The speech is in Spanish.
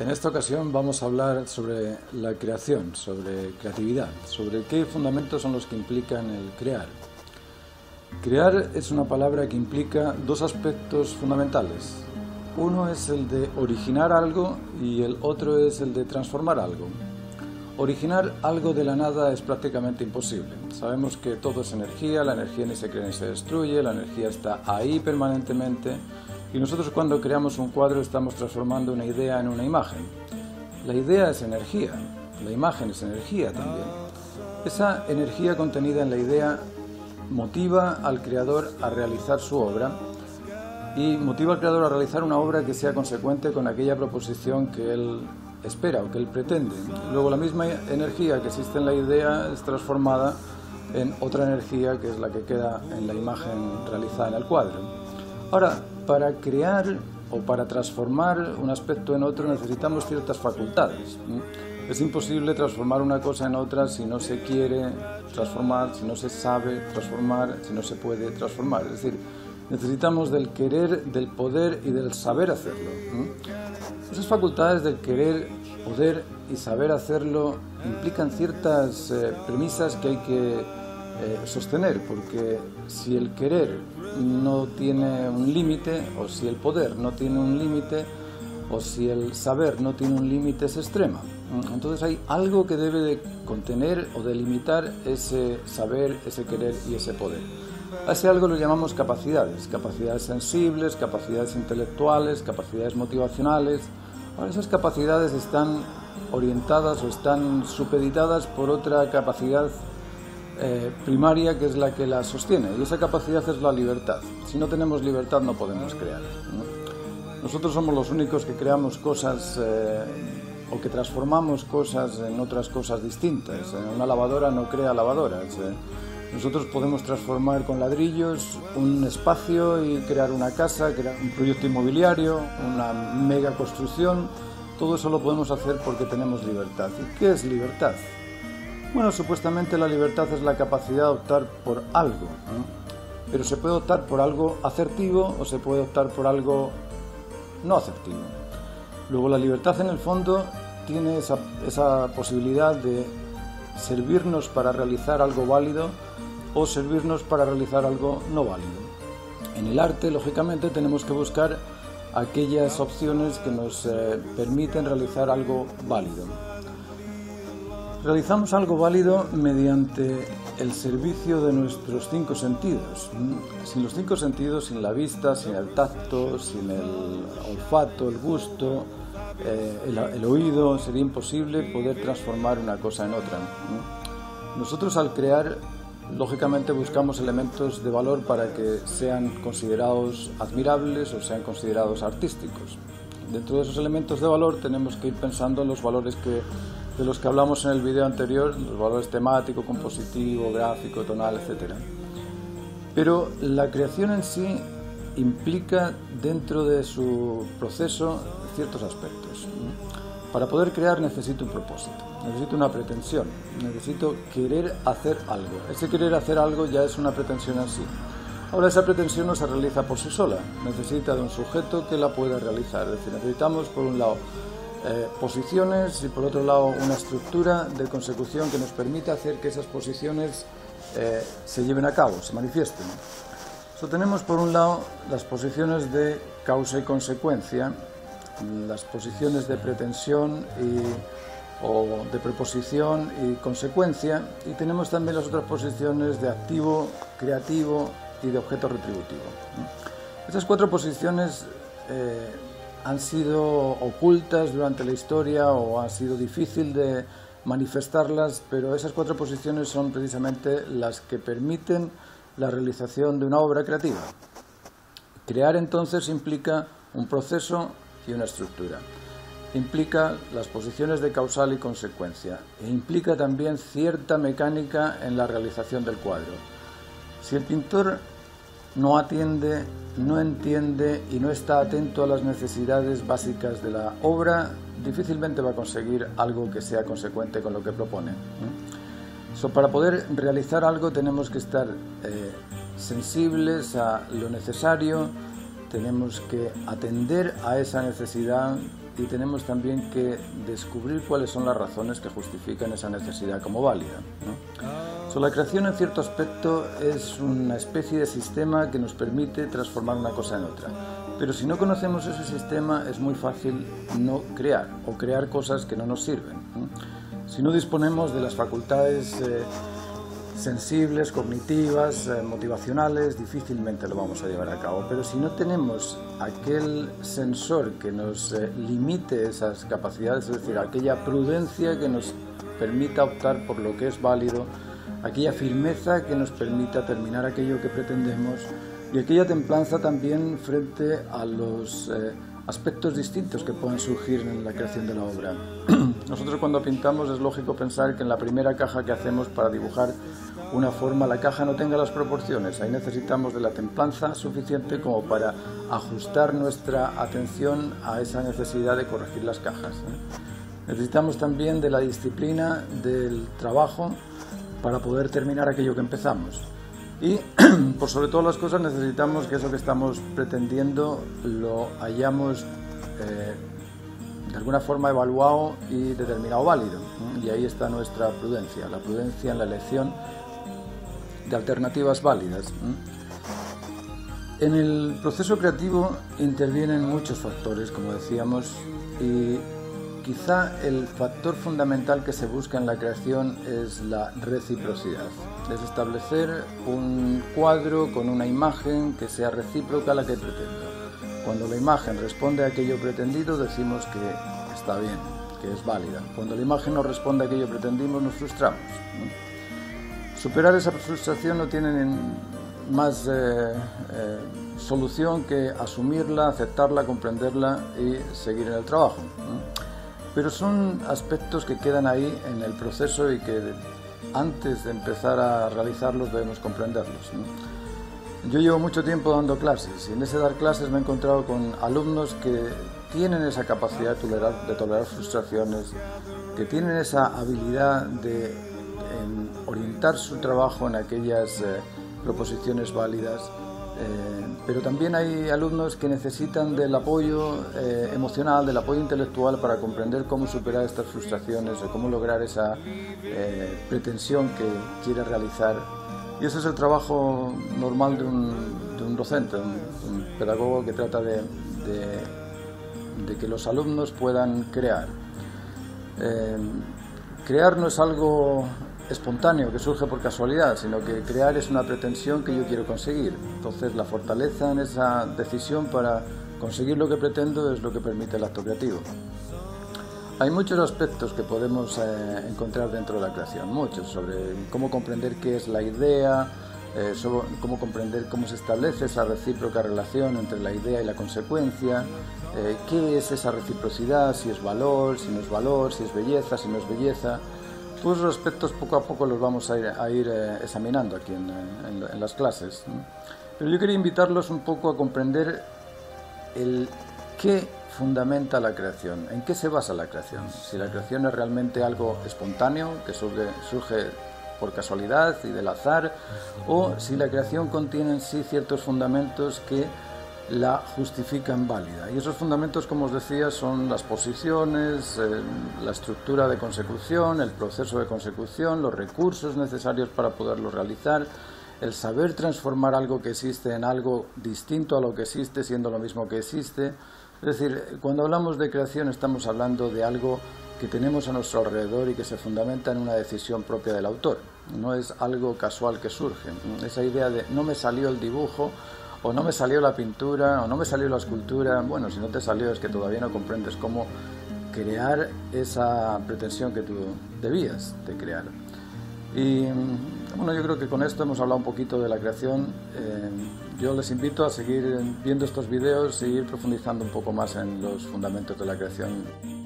En esta ocasión vamos a hablar sobre la creación, sobre creatividad, sobre qué fundamentos son los que implican el crear. Crear es una palabra que implica dos aspectos fundamentales. Uno es el de originar algo y el otro es el de transformar algo. Originar algo de la nada es prácticamente imposible. Sabemos que todo es energía, la energía ni se crea ni se destruye, la energía está ahí permanentemente y nosotros cuando creamos un cuadro estamos transformando una idea en una imagen. La idea es energía, la imagen es energía también. Esa energía contenida en la idea motiva al creador a realizar su obra y motiva al creador a realizar una obra que sea consecuente con aquella proposición que él espera o que él pretende. Luego la misma energía que existe en la idea es transformada en otra energía que es la que queda en la imagen realizada en el cuadro. Ahora, para crear o para transformar un aspecto en otro necesitamos ciertas facultades. Es imposible transformar una cosa en otra si no se quiere transformar, si no se sabe transformar, si no se puede transformar. Es decir, necesitamos del querer, del poder y del saber hacerlo. Esas facultades del querer, poder y saber hacerlo implican ciertas eh, premisas que hay que eh, sostener, porque si el querer no tiene un límite, o si el poder no tiene un límite, o si el saber no tiene un límite, es extrema. Entonces hay algo que debe de contener o delimitar ese saber, ese querer y ese poder. A ese algo lo llamamos capacidades, capacidades sensibles, capacidades intelectuales, capacidades motivacionales. Ahora, esas capacidades están orientadas o están supeditadas por otra capacidad eh, primaria que es la que la sostiene y esa capacidad es la libertad. Si no tenemos libertad no podemos crear. Nosotros somos los únicos que creamos cosas eh, o que transformamos cosas en otras cosas distintas. Una lavadora no crea lavadoras. Eh. Nosotros podemos transformar con ladrillos un espacio y crear una casa, crear un proyecto inmobiliario, una mega construcción. Todo eso lo podemos hacer porque tenemos libertad. ¿Y qué es libertad? Bueno, supuestamente la libertad es la capacidad de optar por algo, pero se puede optar por algo asertivo o se puede optar por algo no asertivo. Luego la libertad en el fondo tiene esa, posibilidad de servirnos para realizar algo válido o servirnos para realizar algo no válido. En el arte, lógicamente, tenemos que buscar aquellas opciones que nos eh, permiten realizar algo válido. Realizamos algo válido mediante el servicio de nuestros cinco sentidos. Sin los cinco sentidos, sin la vista, sin el tacto, sin el olfato, el gusto, eh, el, oído, sería imposible poder transformar una cosa en otra. Nosotros al crear, lógicamente buscamos elementos de valor para que sean considerados admirables o sean considerados artísticos. Dentro de esos elementos de valor tenemos que ir pensando en los valores que de los que hablamos en el vídeo anterior, los valores temático, compositivo, gráfico, tonal, etc. Pero la creación en sí implica dentro de su proceso ciertos aspectos. Para poder crear necesito un propósito, necesito una pretensión, necesito querer hacer algo. Ese querer hacer algo ya es una pretensión en sí. Ahora esa pretensión no se realiza por sí sola, necesita de un sujeto que la pueda realizar. Es decir, necesitamos por un lado eh, posiciones y por otro lado una estructura de consecución que nos permita hacer que esas posiciones eh, se lleven a cabo, se manifiesten. So, tenemos por un lado las posiciones de causa y consecuencia, las posiciones de pretensión y, o de preposición y consecuencia, y tenemos también las otras posiciones de activo, creativo y de objeto retributivo. Estas cuatro posiciones eh, han sido ocultas durante la historia o ha sido difícil de manifestarlas, pero esas cuatro posiciones son precisamente las que permiten la realización de una obra creativa. Crear entonces implica un proceso y una estructura. Implica las posiciones de causal y consecuencia e implica también cierta mecánica en la realización del cuadro. Si el pintor no atiende, no entiende y no está atento a las necesidades básicas de la obra, difícilmente va a conseguir algo que sea consecuente con lo que propone. para poder realizar algo tenemos que estar eh, sensibles a lo necesario, tenemos que atender a esa necesidad y tenemos también que descubrir cuáles son las razones que justifican esa necesidad como válida. La creación en cierto aspecto es una especie de sistema que nos permite transformar una cosa en otra. Pero si no conocemos ese sistema es muy fácil no crear o crear cosas que no nos sirven. Si no disponemos de las facultades eh, sensibles, cognitivas, eh, motivacionales, difícilmente lo vamos a llevar a cabo. Pero si no tenemos aquel sensor que nos eh, limite esas capacidades, es decir, aquella prudencia que nos permita optar por lo que es válido, aquella firmeza que nos permita terminar aquello que pretendemos y aquella templanza también frente a los eh, aspectos distintos que pueden surgir en la creación de la obra. Nosotros cuando pintamos es lógico pensar que en la primera caja que hacemos para dibujar una forma la caja no tenga las proporciones. Ahí necesitamos de la templanza suficiente como para ajustar nuestra atención a esa necesidad de corregir las cajas. ¿eh? Necesitamos también de la disciplina del trabajo para poder terminar aquello que empezamos. Y por sobre todas las cosas necesitamos que eso que estamos pretendiendo lo hayamos eh, de alguna forma evaluado y determinado válido. Y ahí está nuestra prudencia, la prudencia en la elección de alternativas válidas. En el proceso creativo intervienen muchos factores, como decíamos, y quizá el factor fundamental que se busca en la creación es la reciprocidad. Es establecer un cuadro con una imagen que sea recíproca a la que pretendo. Cuando la imagen responde a aquello pretendido, decimos que está bien, que es válida. Cuando la imagen no responde a aquello pretendimos, nos frustramos. Superar esa frustración no tiene más eh, eh, solución que asumirla, aceptarla, comprenderla y seguir en el trabajo. Pero son aspectos que quedan ahí en el proceso y que antes de empezar a realizarlos debemos comprenderlos. Yo llevo mucho tiempo dando clases y en ese dar clases me he encontrado con alumnos que tienen esa capacidad de tolerar, de tolerar frustraciones, que tienen esa habilidad de orientar su trabajo en aquellas eh, proposiciones válidas, eh, pero también hay alumnos que necesitan del apoyo eh, emocional, del apoyo intelectual para comprender cómo superar estas frustraciones o cómo lograr esa pretensión que quiere realizar. Y ese es el trabajo normal de un, docente, un, pedagogo que trata de, de, que los alumnos puedan crear. crear no es algo espontáneo que surge por casualidad, sino que crear es una pretensión que yo quiero conseguir. Entonces la fortaleza en esa decisión para conseguir lo que pretendo es lo que permite el acto creativo. Hay muchos aspectos que podemos eh, encontrar dentro de la creación, muchos, sobre cómo comprender qué es la idea, eh, cómo comprender cómo se establece esa recíproca relación entre la idea y la consecuencia, eh, qué es esa reciprocidad, si es valor, si no es valor, si es belleza, si no es belleza. Todos los aspectos poco a poco los vamos a ir, eh, examinando aquí en, las clases. Pero yo quería invitarlos un poco a comprender el qué fundamenta la creación, en qué se basa la creación. Si la creación es realmente algo espontáneo, que surge por casualidad y del azar, o si la creación contiene en sí ciertos fundamentos que la justifican válida. Y esos fundamentos, como os decía, son las posiciones, eh, la estructura de consecución, el proceso de consecución, los recursos necesarios para poderlo realizar, el saber transformar algo que existe en algo distinto a lo que existe, siendo lo mismo que existe. Es decir, cuando hablamos de creación estamos hablando de algo que tenemos a nuestro alrededor y que se fundamenta en una decisión propia del autor. No es algo casual que surge. Esa idea de no me salió el dibujo o no me salió la pintura, o no me salió la escultura. Bueno, si no te salió es que todavía no comprendes cómo crear esa pretensión que tú debías de crear. Y bueno, yo creo que con esto hemos hablado un poquito de la creación. Eh, yo les invito a seguir viendo estos vídeos y ir profundizando un poco más en los fundamentos de la creación.